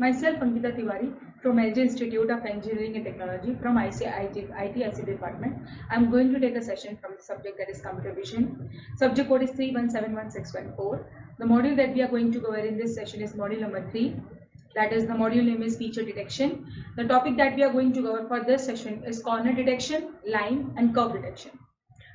Myself, Ankita Tiwari from LJ Institute of Engineering and Technology from ICIT, IT IC department. I'm going to take a session from the subject that is computer vision. Subject code is 31711614. The module that we are going to cover in this session is module number 3. That is the module name is feature detection. The topic that we are going to cover for this session is corner detection, line and curve detection.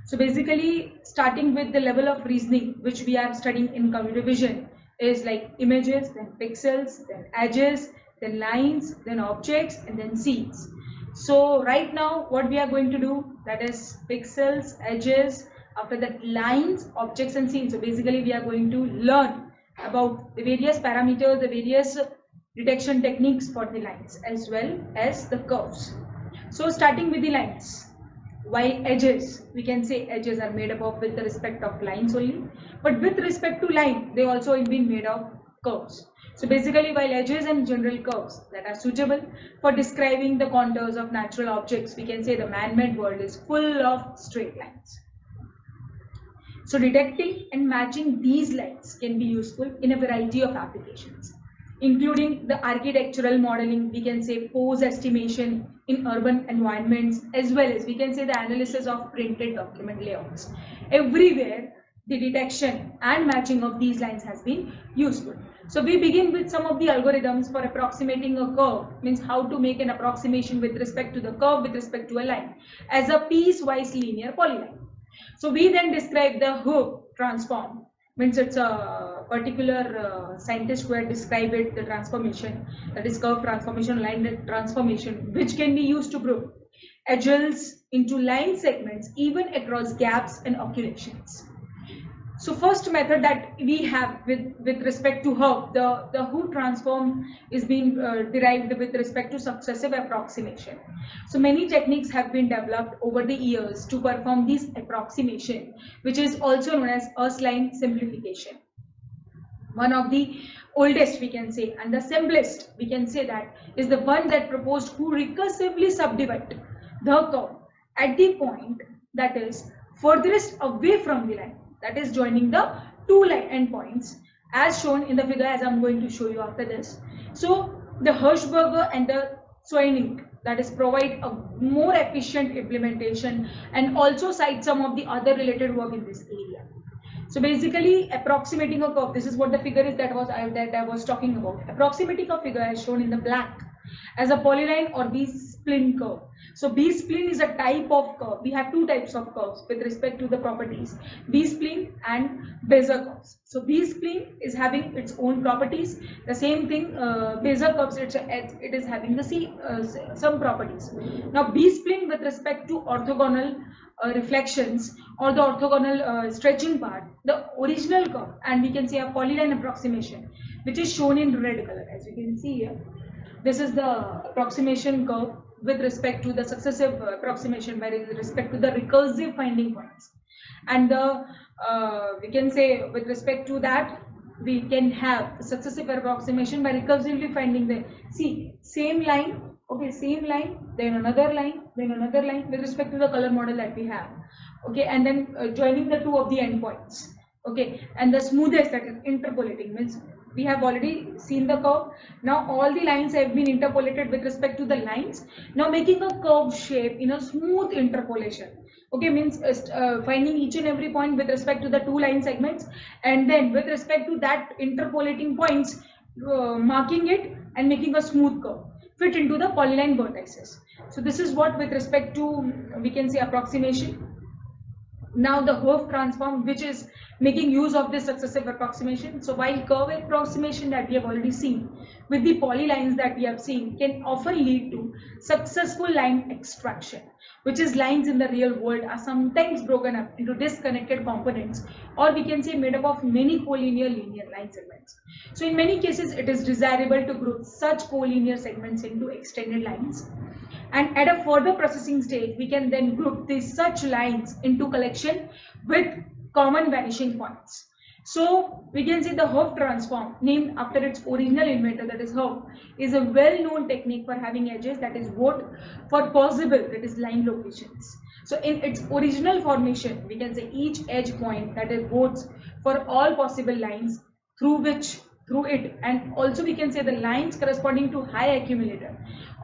So basically starting with the level of reasoning which we are studying in computer vision is like images, then pixels, then edges, then lines, then objects, and then scenes. So right now what we are going to do that is pixels, edges, after that lines, objects and scenes. So basically we are going to learn about the various parameters, the various detection techniques for the lines as well as the curves. So starting with the lines while edges we can say edges are made up of with the respect of lines only but with respect to line they also have been made of curves so basically while edges and general curves that are suitable for describing the contours of natural objects we can say the man-made world is full of straight lines so detecting and matching these lines can be useful in a variety of applications including the architectural modeling, we can say pose estimation in urban environments, as well as we can say the analysis of printed document layouts. Everywhere, the detection and matching of these lines has been useful. So we begin with some of the algorithms for approximating a curve, means how to make an approximation with respect to the curve with respect to a line as a piecewise linear polyline. So we then describe the Hough transform means it's a particular uh, scientist who had described it the transformation that is curve transformation line transformation which can be used to prove edges into line segments even across gaps and occultations so first method that we have with with respect to Hough the the Hough transform is being uh, derived with respect to successive approximation. So many techniques have been developed over the years to perform this approximation which is also known as Ursuline simplification. One of the oldest we can say and the simplest we can say that is the one that proposed who recursively subdivide the curve at the point that is furthest away from the line that is joining the two line endpoints as shown in the figure as I'm going to show you after this. So the Hershberger and the Zweig that is provide a more efficient implementation and also cite some of the other related work in this area. So basically approximating a curve, this is what the figure is that was I, that I was talking about. Approximating a figure as shown in the black as a polyline or B-spline curve. So B-spline is a type of curve. We have two types of curves with respect to the properties, B-spline and Bezier curves. So B-spline is having its own properties. The same thing, uh, Bezier curves, it's, it is having the C, uh, some properties. Now B-spline with respect to orthogonal uh, reflections or the orthogonal uh, stretching part, the original curve and we can say a polyline approximation which is shown in red color as you can see here this is the approximation curve with respect to the successive approximation by respect to the recursive finding points. And the uh, we can say with respect to that we can have successive approximation by recursively finding the see same line okay same line then another line then another line with respect to the color model that we have okay and then uh, joining the two of the endpoints okay and the smoothest that is interpolating means we have already seen the curve. Now all the lines have been interpolated with respect to the lines. Now making a curve shape in a smooth interpolation. Okay means uh, uh, finding each and every point with respect to the two line segments and then with respect to that interpolating points uh, marking it and making a smooth curve. Fit into the polyline vertices. So this is what with respect to we can say approximation now the Hough transform which is making use of this successive approximation. So while curve approximation that we have already seen with the polylines that we have seen can often lead to successful line extraction which is lines in the real world are sometimes broken up into disconnected components or we can say made up of many collinear linear line segments. So in many cases it is desirable to group such collinear segments into extended lines and at a further processing stage we can then group these such lines into collection with common vanishing points. So we can say the Hough transform named after its original inventor that is Hough is a well-known technique for having edges that is vote for possible that is line locations. So in its original formation we can say each edge point that is votes for all possible lines through which through it. And also we can say the lines corresponding to high accumulator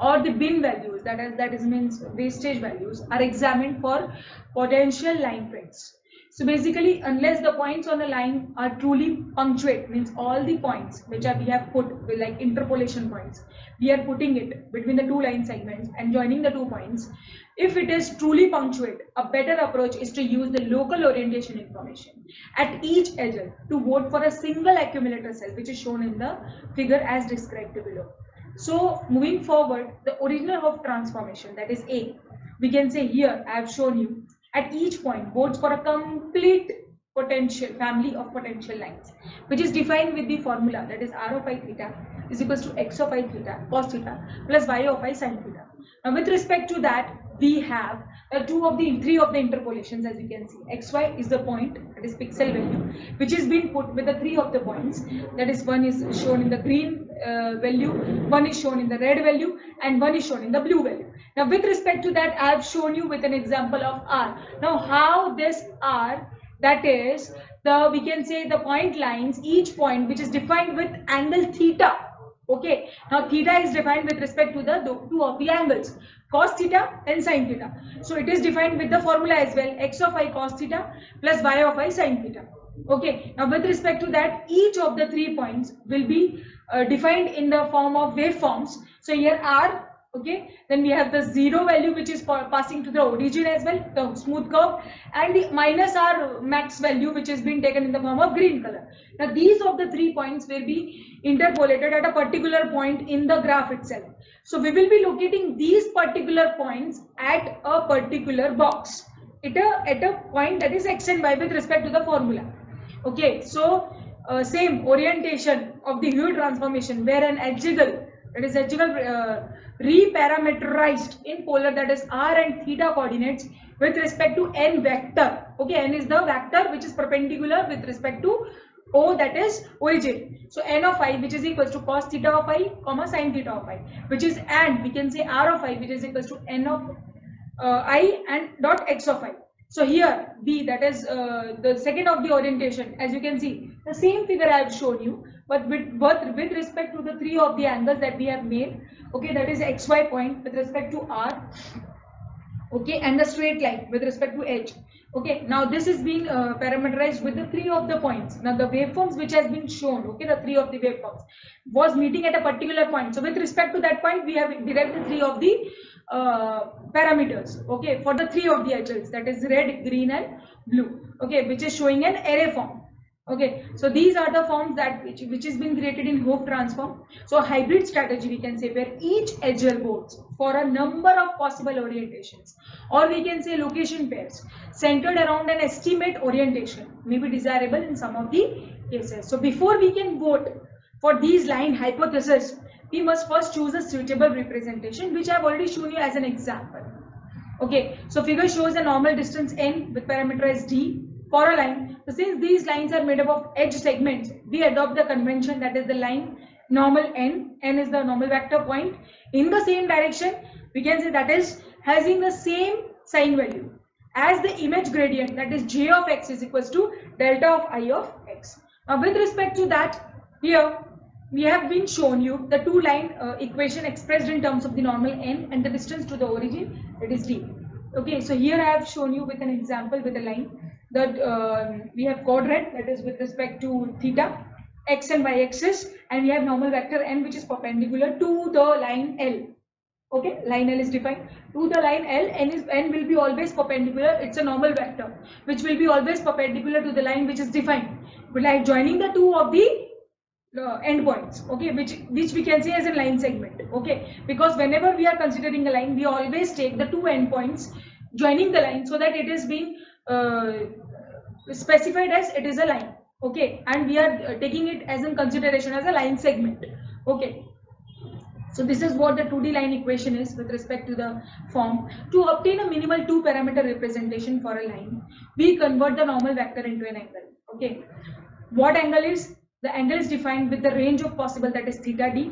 or the bin values that is that is means wastage values are examined for potential line faults so basically, unless the points on a line are truly punctate, means all the points which are we have put like interpolation points, we are putting it between the two line segments and joining the two points. If it is truly punctate, a better approach is to use the local orientation information at each edge to vote for a single accumulator cell, which is shown in the figure as described below. So moving forward, the original Hough transformation, that is A, we can say here I have shown you at each point for a complete potential family of potential lines which is defined with the formula that is r of i theta is equals to x of i theta cos theta plus y of i sin theta. Now with respect to that we have uh, two of the three of the interpolations as you can see. Xy is the point that is pixel value which is being put with the three of the points. That is one is shown in the green uh, value. One is shown in the red value and one is shown in the blue value. Now with respect to that i have shown you with an example of r. Now how this r that is the we can say the point lines each point which is defined with angle theta. Okay? Now theta is defined with respect to the two of the angles. Cos theta and sin theta. So it is defined with the formula as well. X of i cos theta plus y of i sin theta. Okay, now with respect to that each of the three points will be uh, defined in the form of waveforms. So here r okay then we have the zero value which is passing to the origin as well the smooth curve and the minus r max value which is being taken in the form of green color. Now these of the three points will be interpolated at a particular point in the graph itself. So we will be locating these particular points at a particular box at a, at a point that is x and y with respect to the formula okay so uh, same orientation of the Hewitt transformation where an adjective that is adjective uh, reparameterized in polar that is r and theta coordinates with respect to n vector. Okay n is the vector which is perpendicular with respect to o that is origin. So n of i which is equals to cos theta of i comma sin theta of i which is and we can say r of i which is equals to n of uh, i and dot x of i so here b that is uh, the second of the orientation as you can see. The same figure i have shown you but with, but with respect to the three of the angles that we have made okay that is xy point with respect to r okay and the straight line with respect to h okay now this is being uh, parameterized with the three of the points. Now the waveforms which has been shown okay the three of the waveforms was meeting at a particular point. So with respect to that point we have derived the three of the uh, parameters okay for the three of the edges that is red green and blue okay which is showing an array form okay so these are the forms that which which has been created in Hough transform. So hybrid strategy we can say where each edge votes for a number of possible orientations or we can say location pairs centered around an estimate orientation may be desirable in some of the cases. So before we can vote for these line hypothesis we must first choose a suitable representation which i have already shown you as an example. Okay so figure shows a normal distance n with parameter as d for a line. So since these lines are made up of edge segments, we adopt the convention that is the line normal n, n is the normal vector point in the same direction. We can say that is having the same sign value as the image gradient that is j of x is equals to delta of i of x. Now with respect to that, here we have been shown you the two line uh, equation expressed in terms of the normal n and the distance to the origin that is d. Okay, so here I have shown you with an example with a line that uh, we have quadrant that is with respect to theta x and y axis and we have normal vector n which is perpendicular to the line L. Okay? Line L is defined. To the line L n is n will be always perpendicular. It's a normal vector which will be always perpendicular to the line which is defined. But like joining the two of the uh, endpoints okay? Which which we can say as a line segment. Okay? Because whenever we are considering a line we always take the two endpoints joining the line so that it is being uh, specified as it is a line okay and we are uh, taking it as in consideration as a line segment okay so this is what the 2D line equation is with respect to the form. To obtain a minimal two parameter representation for a line, we convert the normal vector into an angle. Okay. What angle is? The angle is defined with the range of possible that is theta d.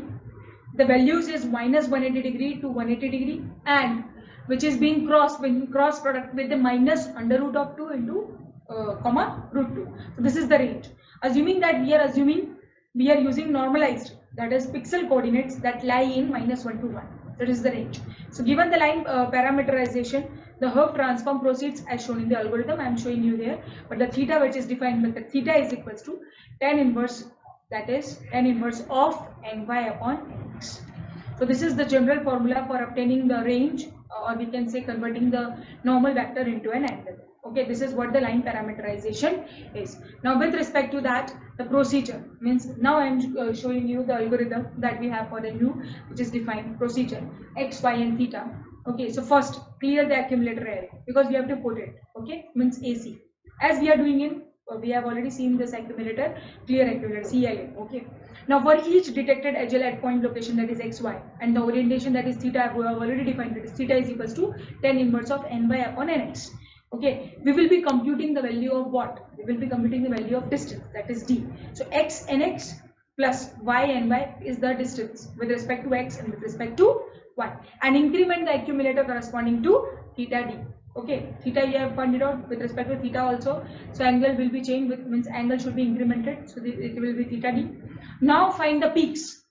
The values is minus 180 degree to 180 degree and which is being crossed with cross product with the minus under root of 2 into uh, comma root 2. So this is the range. Assuming that we are assuming we are using normalized that is pixel coordinates that lie in minus 1 to 1 that is the range so given the line uh, parameterization the Hough transform proceeds as shown in the algorithm i am showing you here but the theta which is defined with the theta is equals to tan inverse that is tan inverse of ny upon nx so this is the general formula for obtaining the range or we can say converting the normal vector into an angle. Okay this is what the line parameterization is. Now with respect to that the procedure. Means now i am uh, showing you the algorithm that we have for the u which is defined procedure x y and theta. Okay so first clear the accumulator array because we have to put it. Okay means ac as we are doing in uh, we have already seen this accumulator clear accumulator CIA okay now for each detected edge at point location that is xy and the orientation that is theta we have already defined that is theta is equals to tan inverse of ny upon nx okay we will be computing the value of what? We will be computing the value of distance that is d. So x nx plus y is the distance with respect to x and with respect to y. And increment the accumulator corresponding to theta d okay theta you have it out with respect to theta also. So angle will be changed with means angle should be incremented. So it will be theta d. Now find the peaks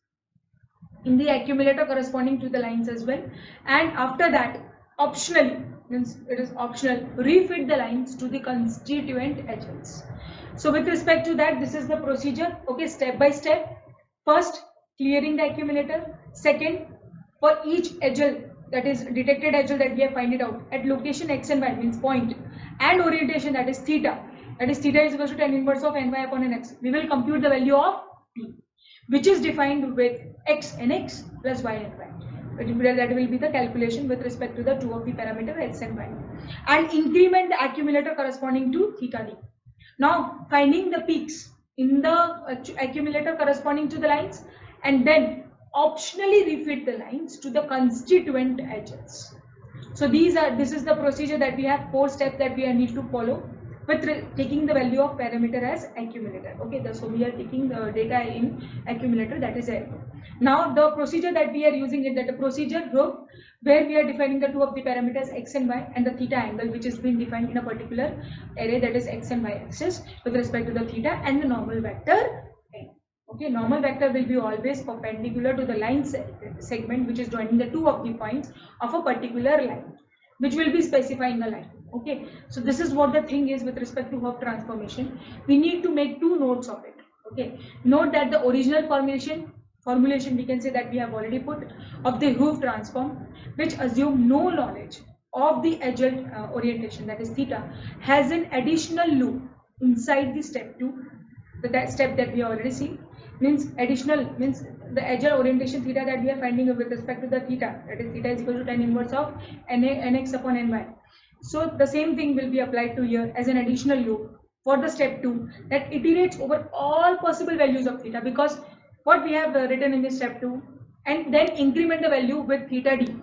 in the accumulator corresponding to the lines as well. And after that optionally means it is optional refit the lines to the constituent edges. So with respect to that this is the procedure. Okay step by step. First clearing the accumulator. Second for each edge that is detected edge that we have find it out at location x and y means point and orientation that is theta. That is theta is equal to tan inverse of ny upon nx we will compute the value of t which is defined with x and x plus y and y. That will be the calculation with respect to the two of the parameter x and y. And increment the accumulator corresponding to theta d. Now finding the peaks in the accumulator corresponding to the lines and then optionally refit the lines to the constituent edges. So these are this is the procedure that we have four steps that we need to follow with taking the value of parameter as accumulator okay so we are taking the data in accumulator that is it now the procedure that we are using is that the procedure group where we are defining the two of the parameters x and y and the theta angle which is being defined in a particular array that is x and y axis with respect to the theta and the normal vector okay normal vector will be always perpendicular to the line segment which is joining the two of the points of a particular line which will be specifying a line. Okay so this is what the thing is with respect to Hough transformation. We need to make two notes of it. Okay note that the original formulation formulation we can say that we have already put of the Hough transform which assume no knowledge of the edge uh, orientation that is theta has an additional loop inside the step 2 the that step that we already see means additional means the edge orientation theta that we are finding with respect to the theta that is theta is equal to tan inverse of nx upon ny so the same thing will be applied to here as an additional loop for the step 2 that iterates over all possible values of theta because what we have uh, written in this step 2 and then increment the value with theta d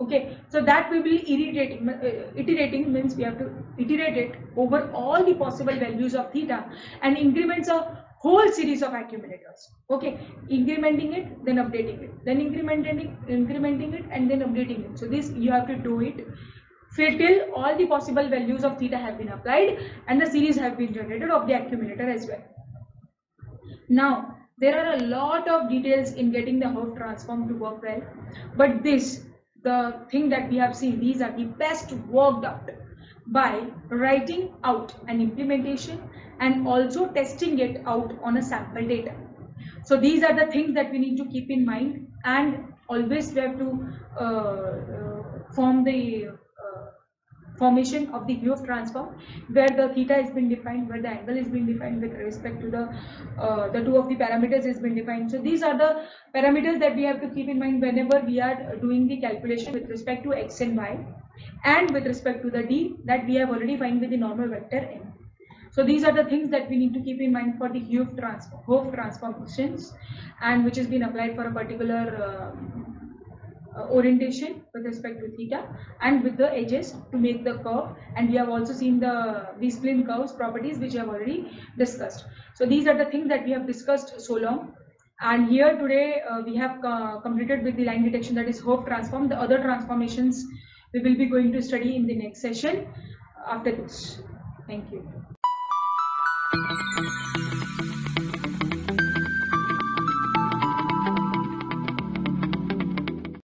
okay? So that we will iterating uh, iterating means we have to iterate it over all the possible values of theta and increments a whole series of accumulators. Okay incrementing it then updating it. Then incrementing it incrementing it and then updating it. So this you have to do it till all the possible values of theta have been applied and the series have been generated of the accumulator as well. Now, there are a lot of details in getting the Hough transform to work well, but this, the thing that we have seen, these are the best worked out by writing out an implementation and also testing it out on a sample data. So these are the things that we need to keep in mind and always we have to uh, uh, form the formation of the Hough transform where the theta is been defined where the angle is being defined with respect to the uh, the two of the parameters is been defined so these are the parameters that we have to keep in mind whenever we are doing the calculation with respect to x and y and with respect to the d that we have already found with the normal vector n so these are the things that we need to keep in mind for the Hough transform Hough transformations and which has been applied for a particular uh, uh, orientation with respect to theta and with the edges to make the curve and we have also seen the B-spline curves properties which we have already discussed. So these are the things that we have discussed so long and here today uh, we have uh, completed with the line detection that is Hough transform. The other transformations we will be going to study in the next session after this. Thank you.